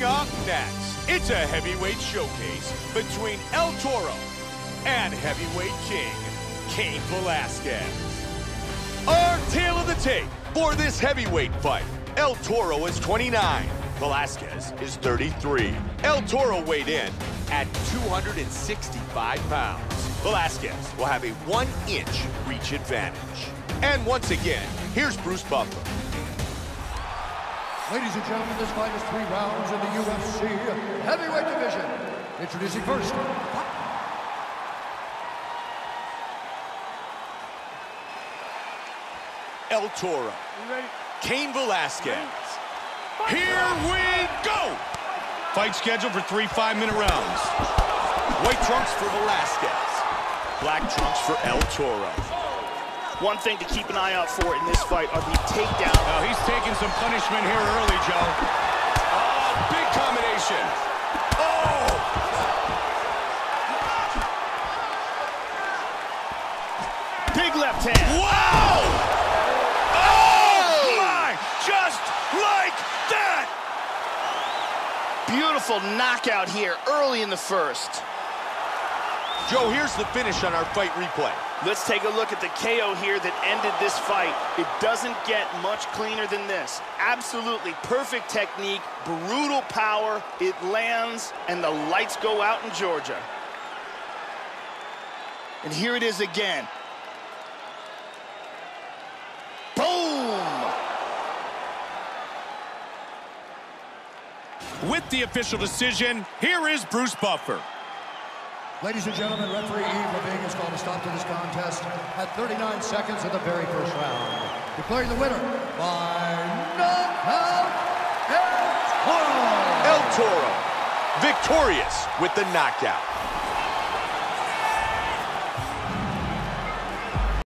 next, it's a heavyweight showcase between El Toro and heavyweight king, Cain Velasquez. Our tale of the tape for this heavyweight fight. El Toro is 29. Velasquez is 33. El Toro weighed in at 265 pounds. Velasquez will have a one-inch reach advantage. And once again, here's Bruce Buffer. Ladies and gentlemen, this fight is three rounds in the UFC heavyweight division. Introducing first, El Toro. Cain Velasquez. Here we go! Fight scheduled for three five-minute rounds. White trunks for Velasquez. Black trunks for El Toro. One thing to keep an eye out for in this fight are the takedowns. Now he's taking some punishment here early, Joe. Oh, big combination. Oh! Big left hand. Wow! Oh, my! Just like that! Beautiful knockout here early in the first. Joe, here's the finish on our fight replay. Let's take a look at the KO here that ended this fight. It doesn't get much cleaner than this. Absolutely perfect technique, brutal power, it lands, and the lights go out in Georgia. And here it is again. Boom! With the official decision, here is Bruce Buffer. Ladies and gentlemen, referee Yves Lavigne has called a stop to this contest at 39 seconds of the very first round. Declaring the winner by knockout, El Toro. El Toro, victorious with the knockout.